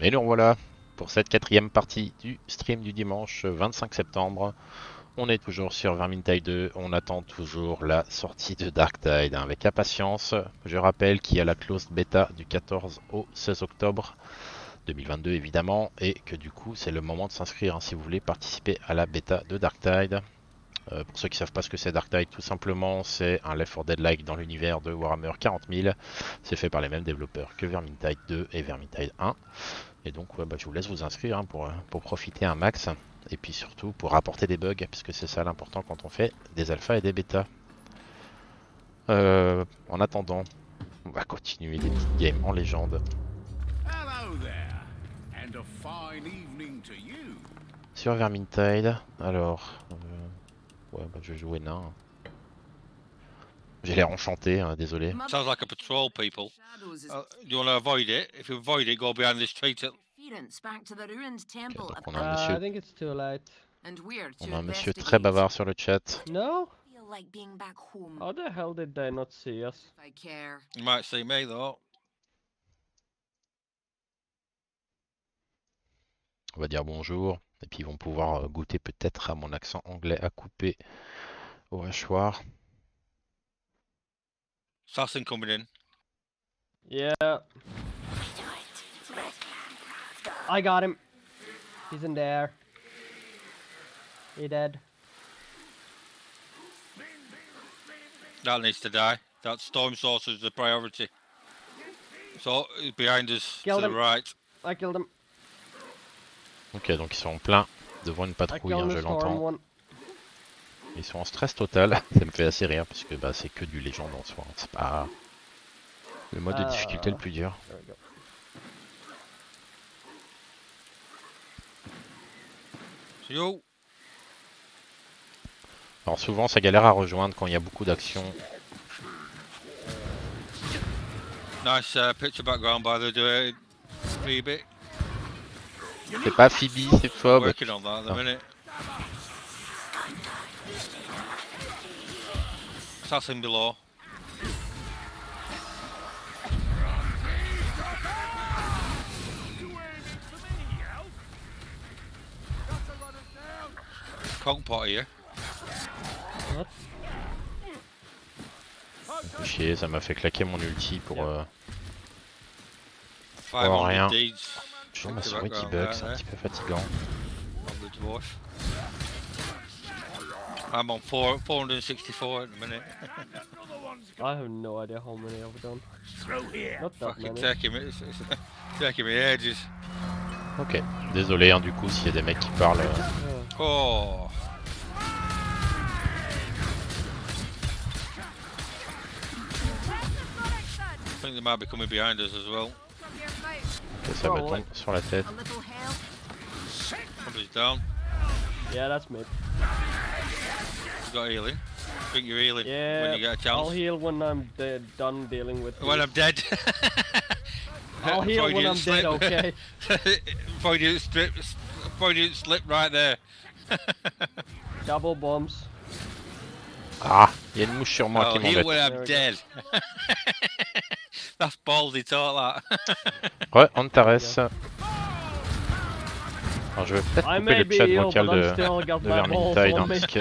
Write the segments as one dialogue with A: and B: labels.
A: Et nous voilà pour cette quatrième partie du stream du dimanche 25 septembre. On est toujours sur Vermintide 2, on attend toujours la sortie de Darktide avec impatience. Je rappelle qu'il y a la close bêta du 14 au 16 octobre 2022 évidemment, et que du coup c'est le moment de s'inscrire hein, si vous voulez participer à la bêta de Darktide. Euh, pour ceux qui savent pas ce que c'est Darktide, tout simplement, c'est un Left 4 Dead-like dans l'univers de Warhammer 40 000. C'est fait par les mêmes développeurs que Vermintide 2 et Vermintide 1. Et donc, ouais, bah, je vous laisse vous inscrire hein, pour, pour profiter un max. Et puis surtout pour rapporter des bugs, puisque c'est ça l'important quand on fait des alphas et des bêtas. Euh, en attendant, on va continuer les petites games en légende. Sur Vermintide, alors... ouais, bah, je vais jouer nain. J'ai l'air enchanté, hein, désolé.
B: Sounds like a patrol, people. Uh, do you want to avoid it? If you avoid it, go behind this tree. To...
C: interference back to the ruined temple
A: donc
C: of
A: on a un
D: Uh,
A: monsieur,
D: I think it's too late.
C: and we're to
A: on a un monsieur très bavard sur le chat.
D: No?
C: Feel like being back home
D: How the hell did they not see us?
C: if I care.
B: You might see me though.
A: On va dire bonjour. Et puis ils vont pouvoir euh, goûter peut-être à mon accent anglais à couper au hachoir.
B: Assassin coming in.
D: Yeah. I got him. He's in there. He dead.
B: That needs to die. That storm source is the priority. So he's behind us
D: Killed
B: to the
D: him.
B: right.
D: I killed him.
A: Ok, donc ils sont en plein devant une patrouille, hein, je l'entends. Ils sont en stress total. Ça me fait assez rire parce que bah, c'est que du légende en soi. hein. C'est pas le mode de difficulté le
D: Ah.
A: plus dur. Alors souvent ça galère à rejoindre quand il y a beaucoup d'action.
B: Nice uh, picture background by the uh, Phoebe.
A: C'est pas Phoebe, c'est
B: at the
A: Oh.
B: minute. Assassin below. Here.
A: Chier, ça m'a fait claquer mon ulti pour... Euh,
B: 500
A: rien.
B: deeds.
A: Toujours ma souris qui bug, c'est un petit peu fatigant.
B: on the dwarf. I'm on four, 464 at the minute.
D: I have no idea how many I've done. Not that
B: Fucking
D: many.
B: taking me, it's, it's taking me ages.
A: Ok, désolé hein, du coup s'il y a des mecs qui parlent. euh,
D: Uh,
B: Oh, I think they might be coming behind us as well.
A: Que ça me
D: ouais.
A: tombe sur la tête.
C: A little help.
B: Somebody's down.
D: yeah, that's me.
B: You got healing. Drink your healing
D: Yeah,
B: when you get a
D: I'll heal when I'm de- done dealing with.
B: When I'm dead.
D: I'll heal when I'm dead,
B: slip.
D: okay?
B: Freudian strip, Freudian slip right there.
D: Double bombs.
A: Ah, il y a une mouche sur moi
B: oh,
A: qui
B: heal
A: m'embête.
B: when I'm
D: There we go.
B: dead. That's ballsy talk, that.
A: Ouais, Antares. Alors je vais peut-être couper
D: may
A: le
D: be
A: chat
D: ill,
A: vocal
D: but I'm
A: de, de Vermintide hein,
D: me.
A: parce que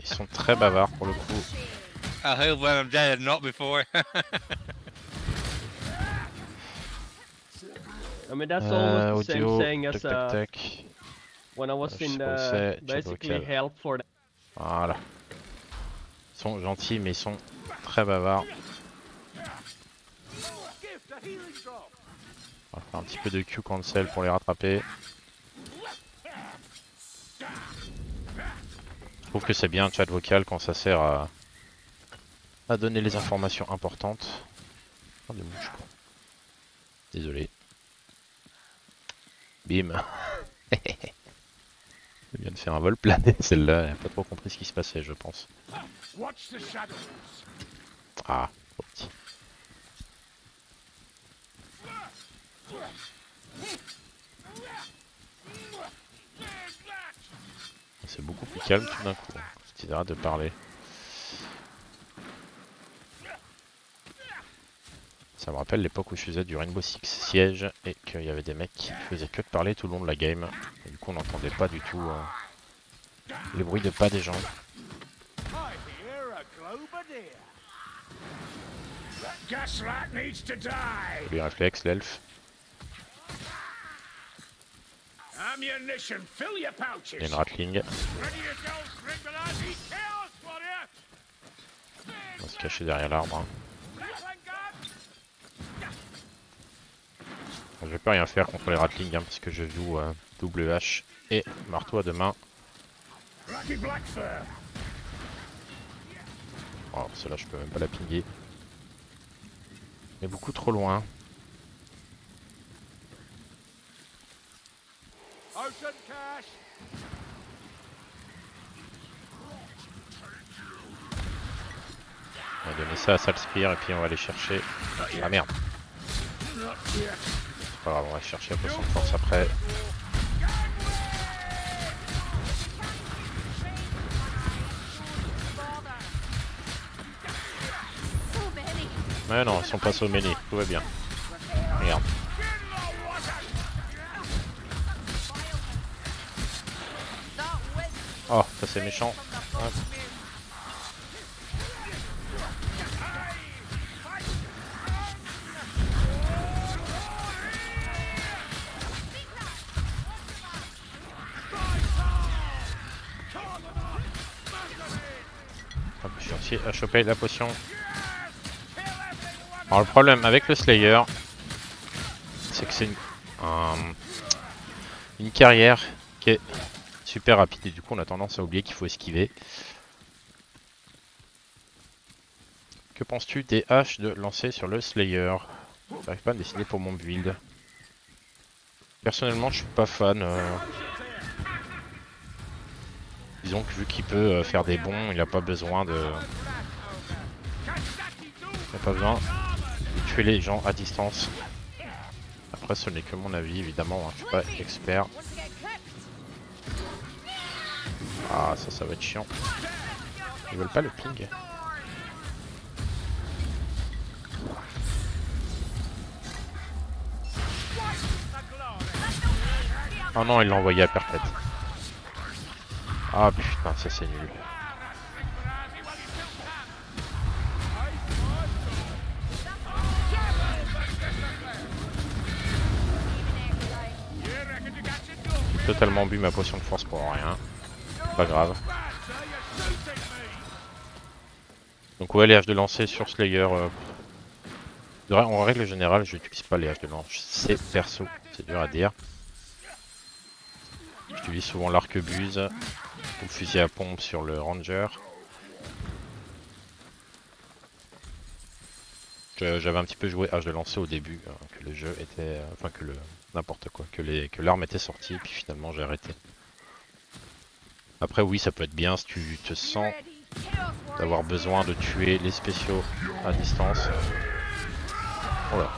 A: ils sont très bavards pour le coup.
B: I heal when I'm dead, not before.
D: I mean, that's almost the same
A: audio,
D: thing as uh,
A: tac.
D: when I was
A: je sais
D: in the basically help for the
A: Voilà. Ils sont gentils mais ils sont très bavards. On va faire un petit peu de Q cancel pour les rattraper. Je trouve que c'est bien chat vocal quand ça sert à, donner les informations importantes. Oh, quoi. Désolé. Bim. Je viens de faire un vol plané celle-là, elle a pas trop compris ce qui se passait je pense. Ah, trop petit. C'est beaucoup plus calme tout d'un coup. Tu arrêtes de parler. Ça me rappelle l'époque où je faisais du Rainbow Six Siege et qu'il y avait des mecs qui faisaient que de parler tout le long de la game. Et du coup on n'entendait pas du tout euh, les bruits de pas des gens.
E: I hear a globadier. That gaslight needs to die.
A: Les réflexes, l'elfe.
E: Ammunition, fill your pouches.
A: Il y a une ratling. On va se cacher derrière l'arbre. hein. Je vais pas rien faire contre les ratlings hein, parce que je joue euh, double hache et marteau à deux mains. Alors celle-là je peux même pas la pinguer. Mais beaucoup trop loin.
E: Cash.
A: On va donner ça à Salspire et puis on va aller chercher. Ah merde. Pas on va chercher la potion de force après. Mais non, ils sont pas sommés, tout va bien. Oh, ça c'est méchant. Hop. Hop, je suis aussi à choper la potion. Alors le problème avec le Slayer, c'est que c'est une, un- une carrière qui est super rapide et du coup on a tendance à oublier qu'il faut esquiver. Que penses-tu des haches de lancer sur le Slayer? J'arrive pas à me décider pour mon build. Personnellement je suis pas fan. euh. Disons que vu qu'il peut euh, faire des bons, il a pas besoin de... Il a pas besoin de tuer les gens à distance. Après ce n'est que mon avis évidemment, hein, je suis pas expert. Ah ça ça va être chiant. Ils veulent pas le ping. Oh non il l'a envoyé à perpète. Ah putain ça c'est nul. Totalement bu ma potion de force pour rien. Pas grave. Donc ouais les haches de lancer sur Slayer. euh, En règle générale je n'utilise pas les haches de lancer perso. C'est dur à dire. J'utilise souvent l'arquebuse ou le fusil à pompe sur le ranger. J'avais un petit peu joué hache de lancer au début, hein, que le jeu était, euh, enfin que le n'importe quoi, que que l'arme était sortie, puis finalement j'ai arrêté. Après oui, ça peut être bien si tu te sens d'avoir besoin de tuer les spéciaux à distance. Voilà.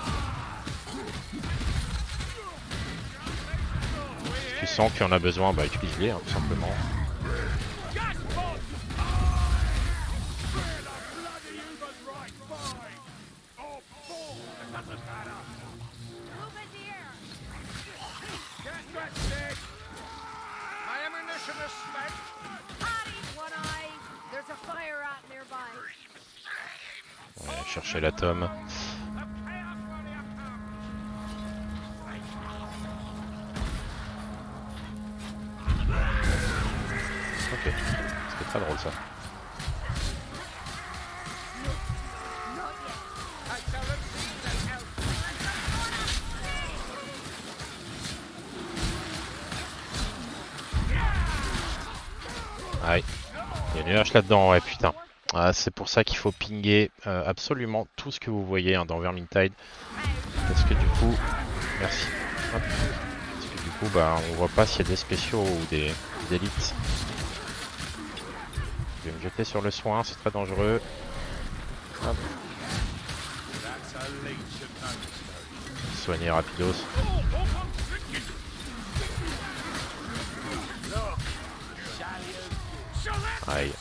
A: Si tu sens qu'il y en a besoin, bah utilise-les hein, tout simplement.
C: There's a fire out.
A: On va chercher l'atome. Ok, c'était très drôle ça. Hache là-dedans, ouais putain. Ah, c'est pour ça qu'il faut pinguer euh, absolument tout ce que vous voyez hein, dans Vermintide. Parce que du coup, merci. Parce que du coup, bah, on voit pas s'il y a des spéciaux ou des, des élites. Je vais me jeter sur le soin, c'est très dangereux. Hop. Soigner rapidos. Aïe.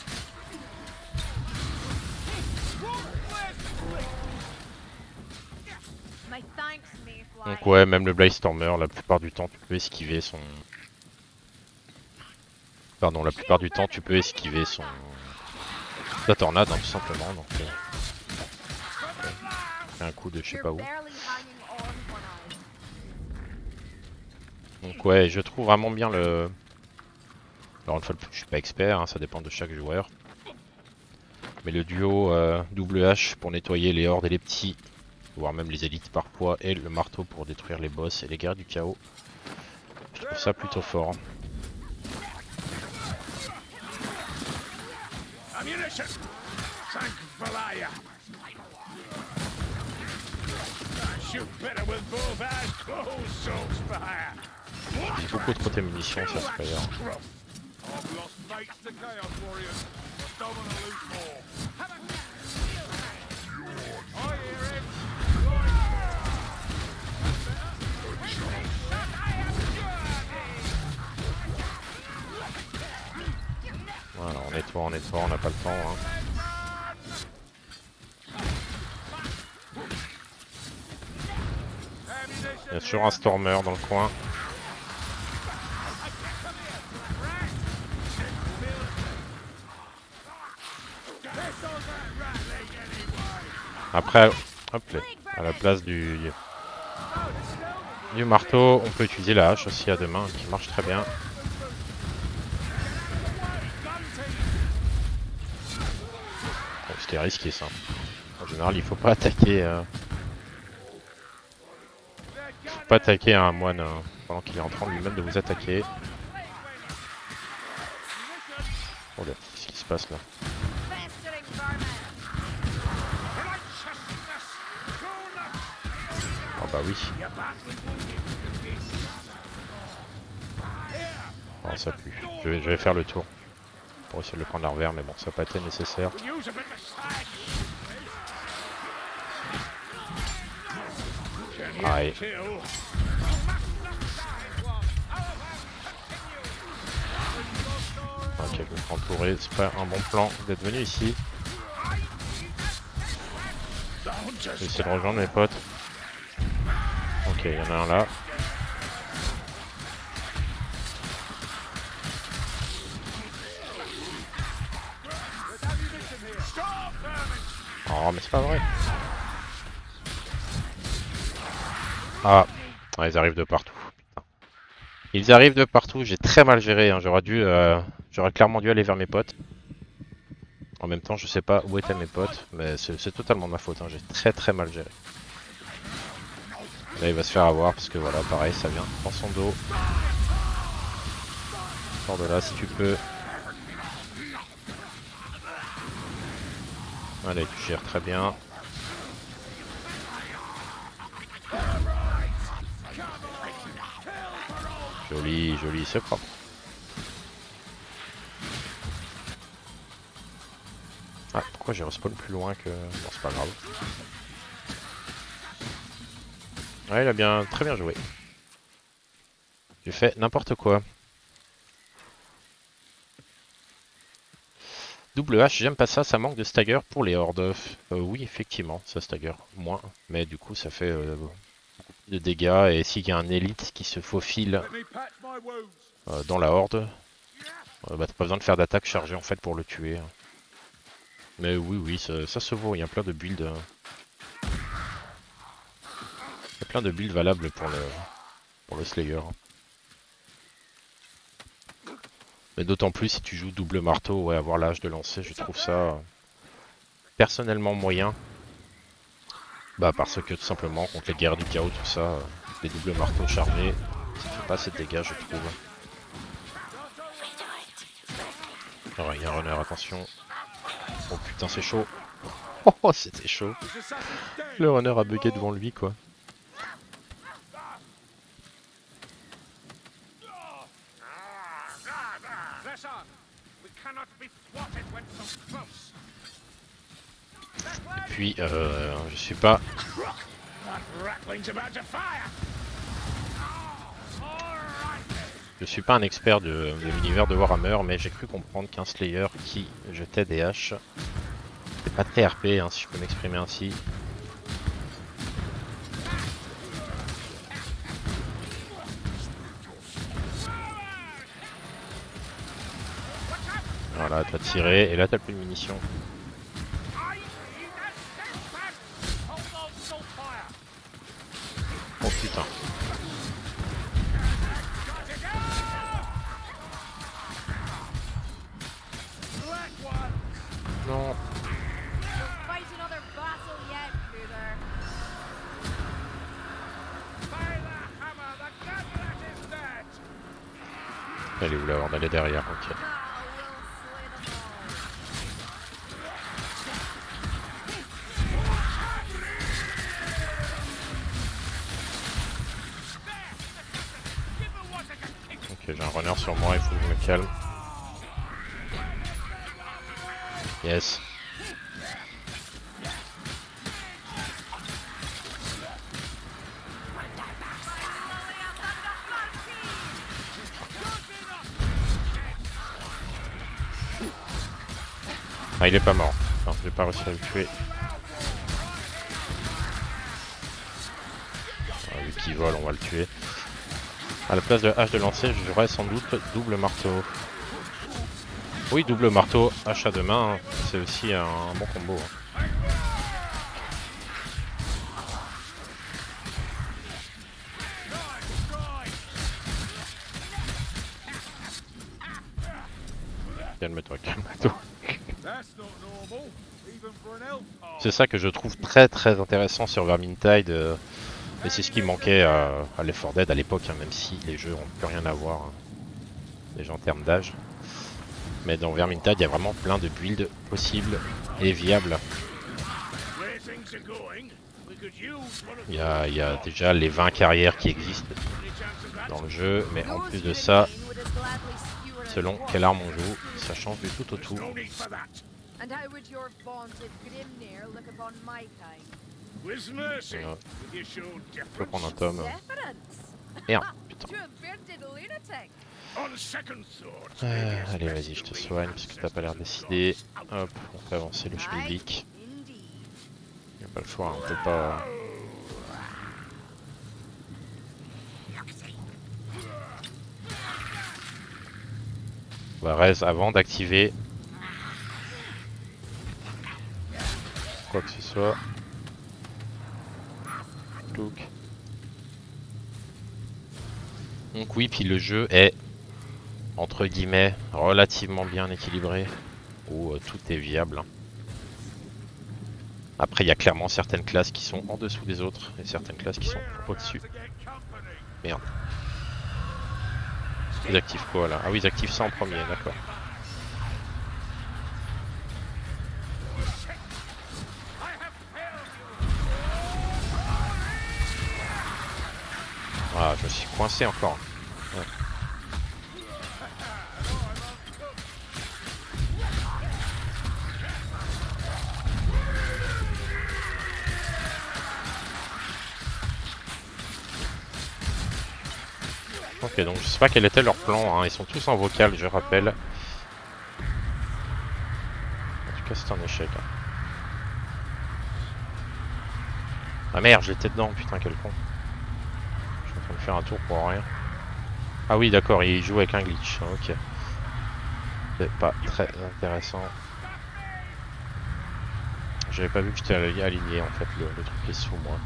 A: Donc ouais, même le Blaze Stormer, la plupart du temps, tu peux esquiver son... Pardon, la plupart du temps, tu peux esquiver son... La tornade, hein, tout simplement. Donc, euh, un coup de je sais pas où. Donc ouais, je trouve vraiment bien le... Alors une fois de plus, je suis pas expert, hein, ça dépend de chaque joueur. Mais le duo euh, WH pour nettoyer les hordes et les petits, voire même les élites par poids, et le marteau pour détruire les boss et les guerres du chaos. Je trouve ça plutôt fort. Beaucoup trop de munitions.
E: Scruff! I've lost mates to Chaos Warriors.
A: Voilà, on nettoie, on on n'a pas le temps. Hein. Il a un Stormer dans le coin. Après, hop à la place du, du marteau, on peut utiliser la hache aussi à deux mains qui marche très bien. C'était risqué ça. En général, il faut pas attaquer. Euh... Faut pas attaquer un moine euh, pendant qu'il est en train lui-même de vous attaquer. Oh qu'est-ce qui se passe là? Bah oui. Oh ça pue. Je vais, faire le tour. Pour essayer de le prendre à mais bon, ça n'a pas été nécessaire.
E: Use a bit of slack! Can you
A: Aye.
E: kill?
A: Ok, je me fais entourer, c'est pas un bon plan d'être venu ici.
E: Don't
A: Je vais
E: just
A: essayer de rejoindre mes potes. Il y en a un là. Oh, mais c'est pas vrai. Ah, ils arrivent de partout. Ils arrivent de partout, j'ai très mal géré. hein. J'aurais dû, euh, j'aurais clairement dû aller vers mes potes. En même temps, je sais pas où étaient mes potes, mais c'est totalement ma faute. hein. J'ai très très mal géré. Là, il va se faire avoir parce que voilà, pareil, ça vient dans son dos. Sors de là si tu peux. Allez, tu gères très bien. Joli, joli, c'est propre. Ah, pourquoi j'ai respawn plus loin que... Bon, c'est pas grave. Ouais, il a bien, très bien joué. J'ai fait n'importe quoi. Double H, j'aime pas ça, ça manque de stagger pour les hordes. Euh, oui, effectivement, ça stagger moins, mais du coup ça fait euh, de dégâts et s'il y a un élite qui se faufile euh, dans la horde, euh, bah, t'as pas besoin de faire d'attaque chargée en fait pour le tuer. Mais oui, oui, ça, ça se vaut, il y a plein de builds. euh. Il y a de builds valables pour le, pour le Slayer. Mais d'autant plus si tu joues double marteau, ouais, avoir l'âge de lancer, je trouve ça euh, personnellement moyen. Bah parce que tout simplement contre les guerres du chaos, tout ça, euh, les doubles marteaux chargés, ça fait pas assez de dégâts je trouve. Alors il y a un runner, attention. Oh putain c'est chaud. Oh c'était chaud. Le runner a bugué devant lui quoi. Euh, je suis pas... Je suis pas un expert de, l'univers de Warhammer, mais j'ai cru comprendre qu'un Slayer qui jetait des haches... C'est pas TRP, hein, si je peux m'exprimer ainsi. Voilà, t'as tiré, et là t'as plus de munitions. Elle est où On allait derrière, ok. Ok, j'ai un runner sur moi, il faut que je me calme. Yes. Il est pas mort. Non, j'ai pas réussi à le tuer. Ah, vu qu'il vole, on va le tuer. À la place de hache de lancer, je jouerais sans doute double marteau. Oui, double marteau, hache à deux mains, hein. c'est aussi un bon combo. hein. Calme-toi, calme-toi.
E: That's not normal, even for an elf.
A: C'est ça que je trouve très très intéressant sur Vermintide. euh, et c'est ce qui manquait à, 4 Dead à l'époque, hein, même si les jeux ont plus rien à voir, hein, déjà en termes d'âge. Mais dans Vermintide, il y a vraiment plein de builds possibles et viables. Il y a, il y a déjà les 20 carrières qui existent dans le jeu, mais en plus de ça, selon quelle arme on joue, ça change du tout au tout. Peux
E: difference.
A: prendre un tome. Merde, putain.
E: On thought,
A: Euh, allez, vas-y, je
E: to
A: te soigne parce que t'as pas l'air décidé. Hop, on fait avancer le schmilblick.
C: Indeed.
A: Y a pas le choix, on peut pas. Bah, Rez, avant d'activer quoi que ce soit. Donc oui, puis le jeu est entre guillemets relativement bien équilibré où euh, tout est viable. hein. Après, il y a clairement certaines classes qui sont en dessous des autres et certaines classes qui sont au-dessus. Merde. Ils activent quoi là? Ah oui, ils activent ça en premier, d'accord. Ah, je me suis coincé encore. Ok, donc je sais pas quel était leur plan, hein. ils sont tous en vocal, je rappelle. En tout cas, c'est un échec. hein. Ah merde, j'étais dedans, putain, quel con. Je suis en train de faire un tour pour rien. Ah oui, d'accord, il joue avec un glitch, hein, ok. C'est pas très intéressant. J'avais pas vu que j'étais aligné en fait, le, le truc est sous moi.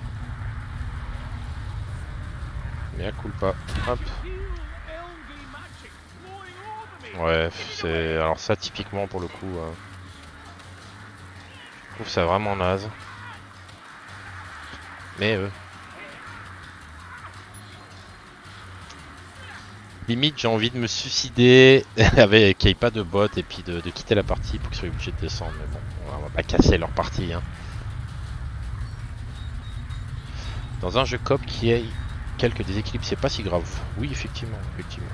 A: Coup pas. Hop. Ouais, c'est. Alors, ça, typiquement, pour le coup. hein, Je trouve ça vraiment naze. Mais. euh, Limite, j'ai envie de me suicider avec qu'il n'y ait pas de bot et puis de, quitter la partie pour qu'ils soient obligés de descendre. Mais bon, on va pas casser leur partie. Hein. Dans un jeu cop qui ait quelques déséquilibres, c'est pas si grave. Oui, effectivement, effectivement.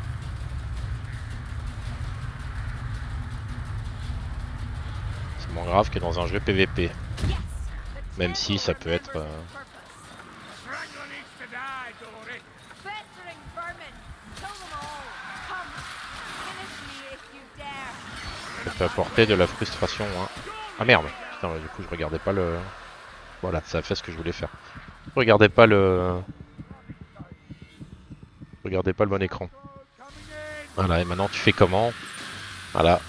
A: C'est moins grave que dans un jeu PVP. Même si ça peut être, euh, ça peut apporter de la frustration. Hein. Ah merde Putain, du coup, je regardais pas le. Voilà, ça fait ce que je voulais faire. Je regardais pas le. Je regardais pas le bon écran. Voilà, et maintenant tu fais comment Voilà.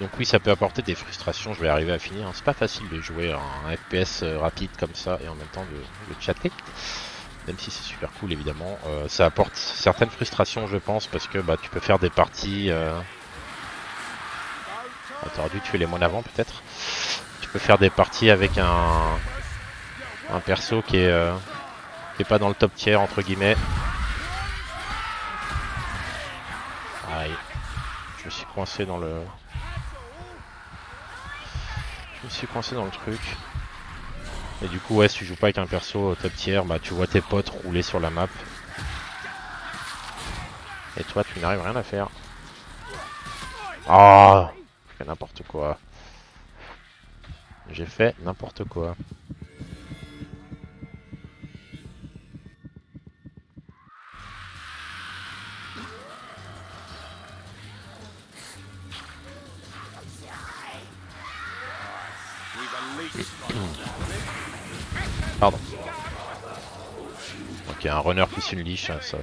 A: Donc oui, ça peut apporter des frustrations, je vais arriver à finir. C'est pas facile de jouer un FPS euh, rapide comme ça et en même temps de, de chatter. Même si c'est super cool évidemment. Euh, ça apporte certaines frustrations je pense parce que bah, tu peux faire des parties... Euh... T'aurais dû tuer les moines avant peut-être. Tu peux faire des parties avec un, un perso qui est, euh, qui est pas dans le top tier entre guillemets. Aïe. Je me suis coincé dans le... Je me suis coincé dans le truc. Et du coup, ouais, si tu joues pas avec un perso top tier, bah tu vois tes potes rouler sur la map. Et toi, tu n'arrives rien à faire. J'ai n'importe quoi. J'ai fait n'importe quoi. Pardon. Ok, un runner plus une leash, ça, ça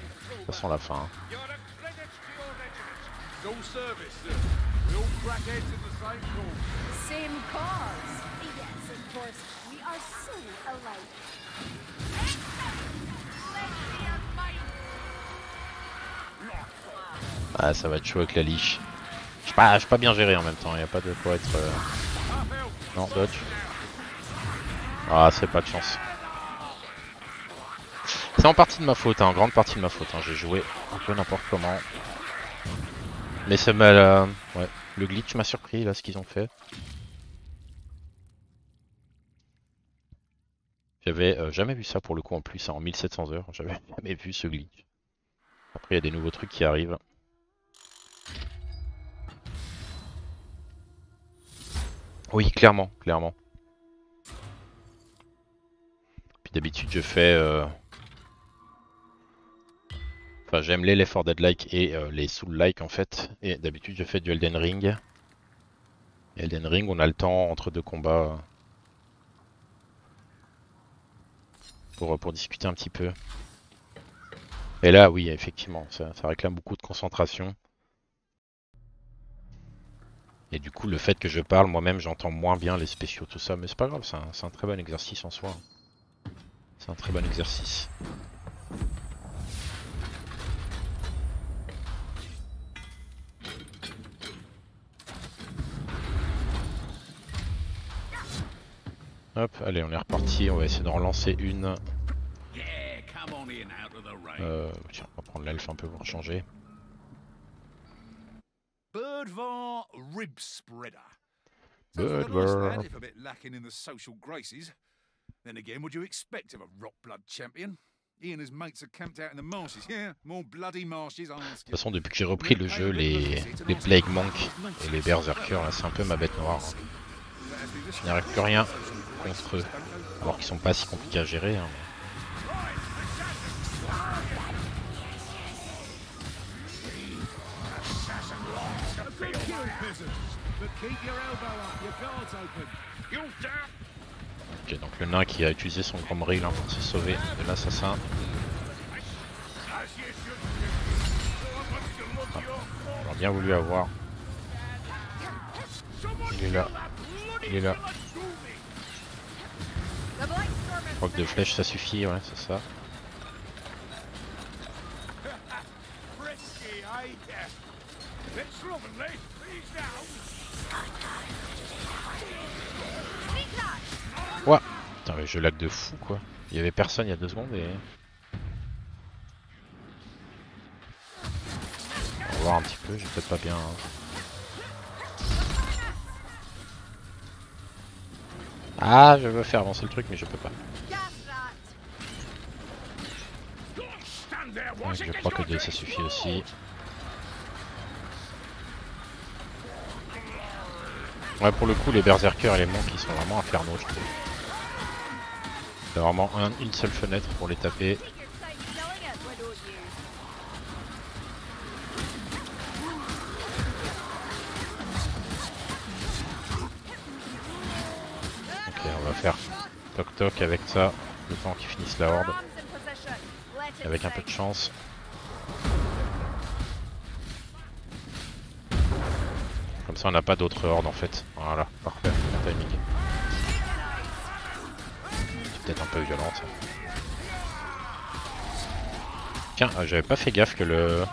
A: sent la fin. hein. Ah, ça va être chaud avec la leash. Je suis pas, bien géré en même temps, y a pas de quoi être... euh, Non, dodge. Ah, c'est pas de chance. C'est en partie de ma faute, hein, en grande partie de ma faute. hein, J'ai joué un peu n'importe comment. Mais ça m'a... euh, Ouais, le glitch m'a surpris là, ce qu'ils ont fait. J'avais euh, jamais vu ça pour le coup en plus, en 1700 heures. J'avais jamais vu ce glitch. Après, il y a des nouveaux trucs qui arrivent. Oui, clairement, clairement. Puis d'habitude, je fais... euh, J'aime les Left 4 Dead-like et euh, les Soul-like en fait. Et d'habitude, je fais du Elden Ring. Elden Ring, on a le temps entre deux combats euh, pour, pour discuter un petit peu. Et là, oui, effectivement, ça, ça réclame beaucoup de concentration. Et du coup, le fait que je parle, moi-même, j'entends moins bien les spéciaux, tout ça. Mais c'est pas grave, c'est un très bon exercice en soi. C'est un très bon exercice. Hop, allez, on est reparti. On va essayer d'en relancer une. Euh, tiens, on va prendre l'elfe un peu pour changer.
E: Birdvar Rib Spreader.
A: Birdvar.
E: if a bit lacking in the social graces. Then again, you expect of a rock blood champion? He and his mates are camped out in the marshes. Yeah, more bloody marshes,
A: De toute façon, depuis que j'ai repris le jeu, les, les Plague Monk et les Berserkers, là, c'est un peu ma bête noire. hein. Je n'y arrive plus rien contre eux. Alors qu'ils sont pas si compliqués à gérer. hein. Ok, donc le nain qui a utilisé son grand rail pour se sauver de l'assassin. J'aurais bien voulu avoir. Il est là. Il est là. Rock de flèche, ça suffit, ouais, c'est ça. Ouah Putain, mais je lag de fou, quoi. Il y avait personne il y a deux secondes et... On va voir un petit peu, j'ai peut-être pas bien... Ah, je veux faire avancer le truc, mais je peux pas. Je crois que ça suffit aussi. Ouais, pour le coup, les berserkers et les monks, ils sont vraiment infernaux, je trouve. C'est vraiment un- une seule fenêtre pour les taper. Avec ça, le temps qu'ils finissent la horde, avec un peu de chance. Comme ça on n'a pas d'autres hordes en fait. Voilà, parfait, bon timing. C'est peut-être un peu violent ça. Tiens, euh, j'avais pas fait gaffe que le...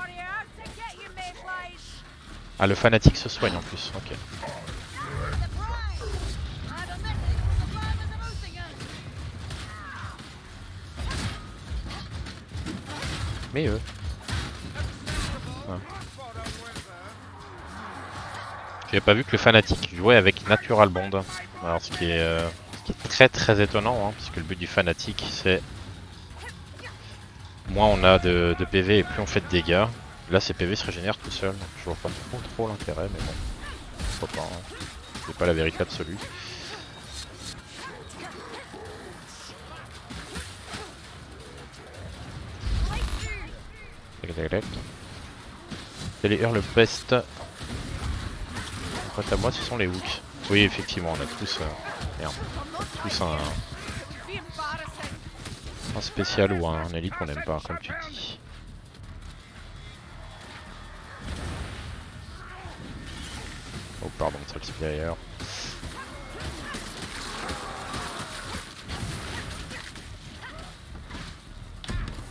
A: Ah le fanatique se soigne en plus, ok. Mais eux. Ouais. J'avais pas vu que le fanatique jouait avec Natural Bond. Alors ce qui est, euh, ce qui est très très étonnant, hein, puisque le but du fanatique c'est moins on a de, PV et plus on fait de dégâts. Là ces PV se régénèrent tout seul, je vois pas trop trop l'intérêt, mais bon, pourquoi pas. hein. C'est pas la vérité absolue. Tac, tac, tac. C'est les Hurlpest. Quant à moi, ce sont les Hooks. Oui, effectivement, on a tous, euh, un, spécial ou un, élite qu'on n'aime pas, comme tu dis. Oh, pardon, Soul Superior.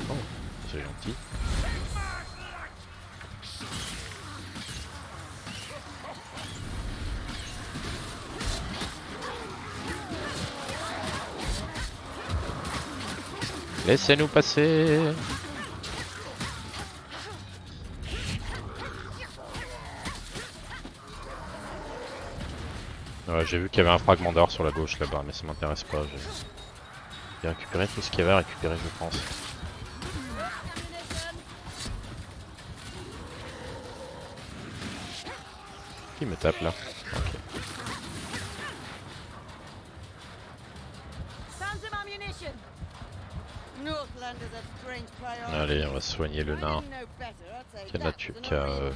A: Oh, c'est gentil. Laissez-nous passer. Ouais, j'ai vu qu'il y avait un fragment d'or sur la gauche là-bas, mais ça m'intéresse pas. J'ai récupéré tout ce qu'il y avait à récupérer, je pense. Qui me tape là? Soigner le nain. Qui a,
F: that
A: natu qui a, euh,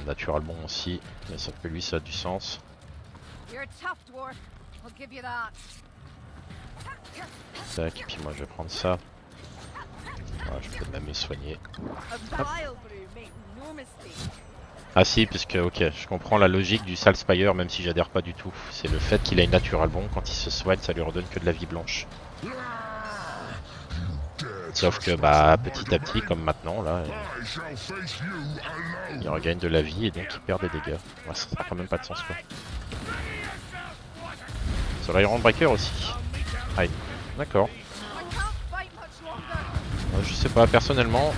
A: aussi. Mais ça que lui, ça a du sens. Tac, et puis moi je vais prendre ça. Ouais, je peux même me soigner. Ah si, parce que ok, je comprends la logique du Sal Spire, même si j'adhère pas du tout. C'est le fait qu'il a une Natural Bon, quand il se soigne, ça lui redonne que de la vie blanche. Sauf que bah petit à petit, comme maintenant là, il regagne de la vie et donc il perd des dégâts. Ça n'a quand même pas de sens quoi. Sur l'Iron Breaker aussi. D'accord. Euh, Je sais pas, personnellement.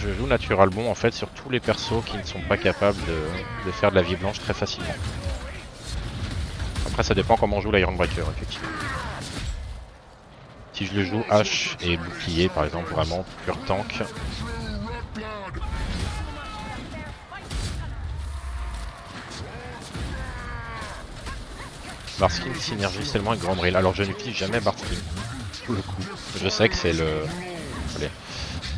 A: Je joue Natural Bon en fait sur tous les persos qui ne sont pas capables de faire de la vie blanche très facilement. Après ça dépend comment on joue l'Iron Breaker effectivement. Si je le joue H et bouclier par exemple, vraiment pur tank. Barskin synergise tellement avec Gromril. Alors je n'utilise jamais Barskin. Pour le coup. Je sais que c'est le.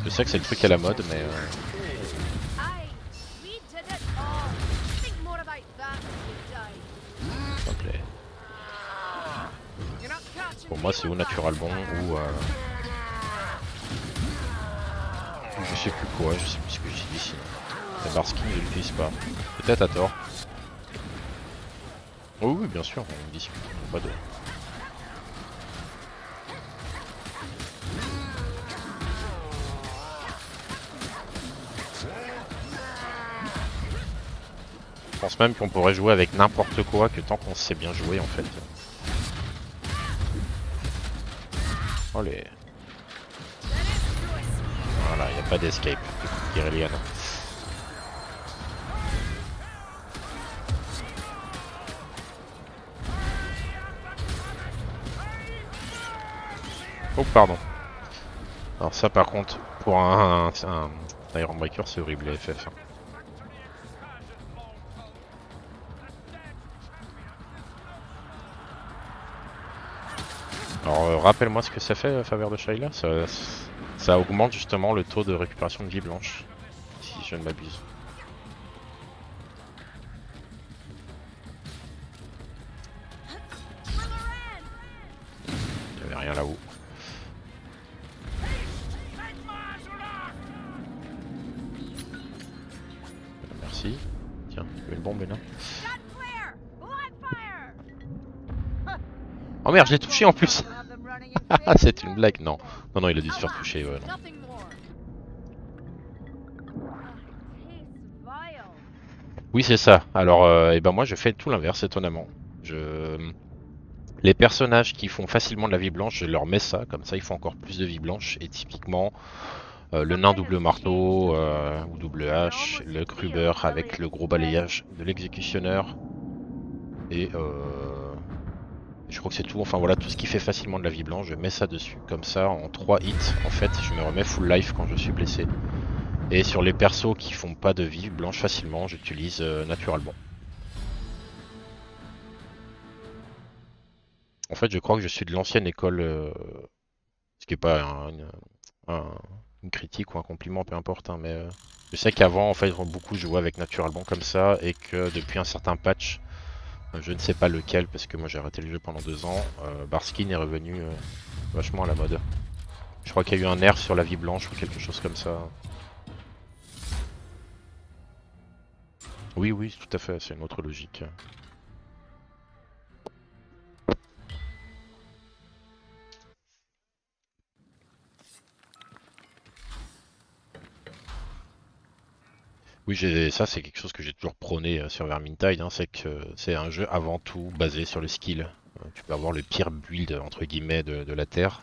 A: Je sais que c'est le truc à la mode, mais. euh, Pour moi, c'est ou. Natural Bon ou. euh, Je sais plus quoi, je sais plus ce que j'ai dit sinon. Mais Barskin, je l'utilise pas. Peut-être à tort. Oh oui, bien sûr, on discute. Pas de. Je pense même qu'on pourrait jouer avec n'importe quoi que tant qu'on sait bien jouer en fait. Allez. Voilà, il n'y a pas d'escape. dirait Liane. Oh pardon. Alors ça par contre, pour un, un, un Iron Breaker c'est horrible les FF. hein. Alors euh, rappelle-moi ce que ça fait euh, la faveur de Shaila, ça, ça, augmente justement le taux de récupération de vie blanche, si je ne m'abuse. Il n'y avait rien là-haut. Merci. Tiens, il y avait une bombe là. Oh merde, je l'ai touché en plus c'est une blague, non. Non, non, il a dû se faire toucher, ouais. non.
C: Ah.
A: Oui, c'est ça. Alors, euh, eh ben moi, je fais tout l'inverse, étonnamment. Je... Les personnages qui font facilement de la vie blanche, je leur mets ça, comme ça ils font encore plus de vie blanche. Et typiquement, euh, le nain double marteau euh, ou double hache, le Kruber avec le gros balayage de l'exécutionneur. Et euh, je crois que c'est tout. Enfin voilà, tout ce qui fait facilement de la vie blanche, je mets ça dessus. Comme ça, en 3 hits, en fait, je me remets full life quand je suis blessé. Et sur les persos qui font pas de vie blanche facilement, j'utilise euh, Natural Bon. En fait, je crois que je suis de l'ancienne école, euh, ce qui est pas un- une, un- une critique ou un compliment, peu importe, hein, mais euh, je sais qu'avant, en fait, beaucoup jouaient avec Natural Bon comme ça, et que depuis un certain patch, je ne sais pas lequel, parce que moi j'ai arrêté le jeu pendant deux ans, euh, Barskin est revenu euh, vachement à la mode. Je crois qu'il y a eu un nerf sur la vie blanche ou quelque chose comme ça. Oui, oui, tout à fait, c'est une autre logique. Oui, ça, c'est quelque chose que j'ai toujours prôné euh, sur Vermintide, hein, c'est que c'est un jeu avant tout basé sur le skill. Euh, tu peux avoir le pire build entre guillemets de, la terre.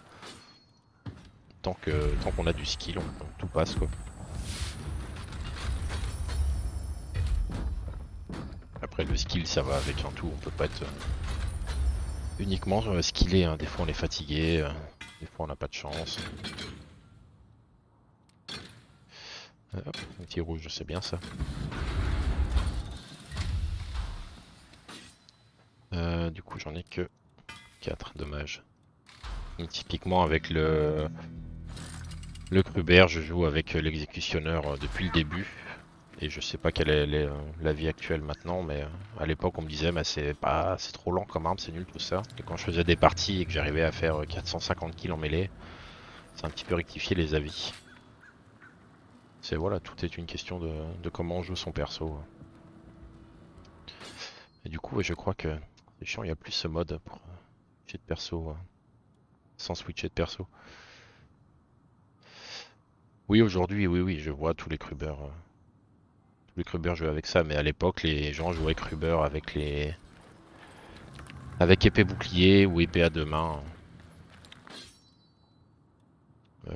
A: Tant qu'on a du skill, on, tout passe quoi. Après le skill ça va avec un tout, on peut pas être euh, uniquement skillé, hein. des fois on est fatigué, des fois on n'a pas de chance. Hop, un petit rouge, c'est bien ça. Euh, du coup j'en ai que 4, dommage. Typiquement avec le le Kruber, je joue avec l'exécutionneur euh, depuis le début. Et je sais pas quelle est euh, la vie actuelle maintenant, mais à l'époque on me disait mais c'est pas c'est trop lent comme arme, c'est nul tout ça. Et quand je faisais des parties et que j'arrivais à faire euh, 450 kills en mêlée, c'est un petit peu rectifié les avis. C'est voilà, tout est une question de, comment on joue son perso. Et du coup, je crois que c'est chiant, il y a plus ce mode pour euh, switcher de perso, euh, sans switcher de perso. Oui, aujourd'hui, oui, oui, je vois tous les Kruber. euh, tous les Kruber jouer avec ça, mais à l'époque, les gens jouaient Kruber avec les. avec épée bouclier ou épée à deux mains.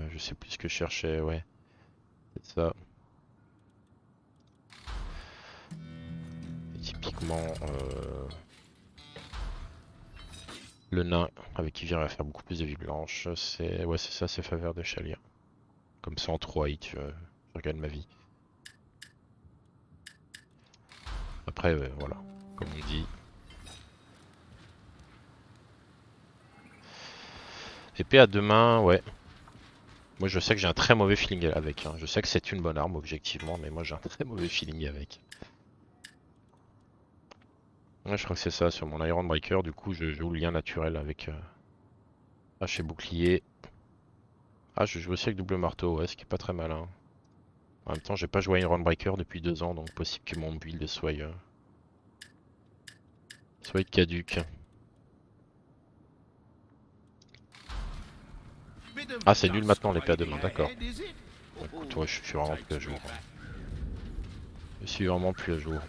A: Je sais plus ce que je cherchais, ouais. Ça. Et typiquement, euh, le nain avec qui vient faire beaucoup plus de vie blanche, c'est ouais c'est ça, c'est faveur de Chalia. Comme ça en 3 hits, je, je regagne ma vie. Après, voilà, comme on dit. Épée à deux mains, ouais. Moi je sais que j'ai un très mauvais feeling avec. hein. Je sais que c'est une bonne arme objectivement, mais moi j'ai un très mauvais feeling avec. Ouais, je crois que c'est ça, sur mon Iron Breaker, du coup je joue le lien naturel avec euh, et bouclier. Ah, je joue aussi avec double marteau, ouais, ce qui est pas très malin. En même temps, j'ai pas joué à Iron Breaker depuis deux ans, donc possible que mon build soit, euh, soit caduque. Ah, c'est nul maintenant l'épée à deux mains, d'accord. Écoute, ouais, je suis vraiment plus à jour. hein. Je suis vraiment plus à jour.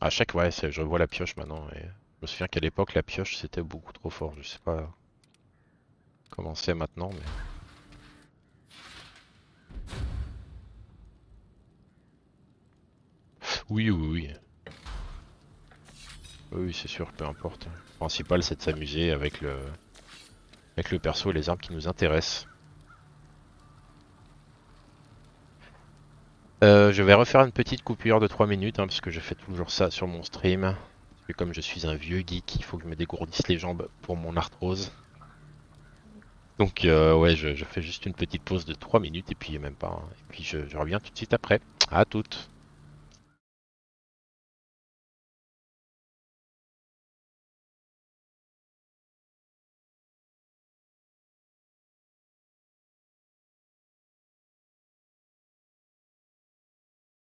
A: À chaque, ouais, je vois la pioche maintenant. Et je me souviens qu'à l'époque, la pioche c'était beaucoup trop fort. Je sais pas comment c'est maintenant, mais. Oui, oui, oui. Oui, oui, c'est sûr, peu importe. Principal, c'est de s'amuser avec le, avec le perso et les armes qui nous intéressent. Euh, je vais refaire une petite coupure de 3 minutes, hein, parce que je fais toujours ça sur mon stream. Parce que comme je suis un vieux geek, il faut que je me dégourdisse les jambes pour mon arthrose. Donc euh, ouais, je, fais juste une petite pause de 3 minutes, et puis même pas. hein. Puis je, je reviens tout de suite après. À toutes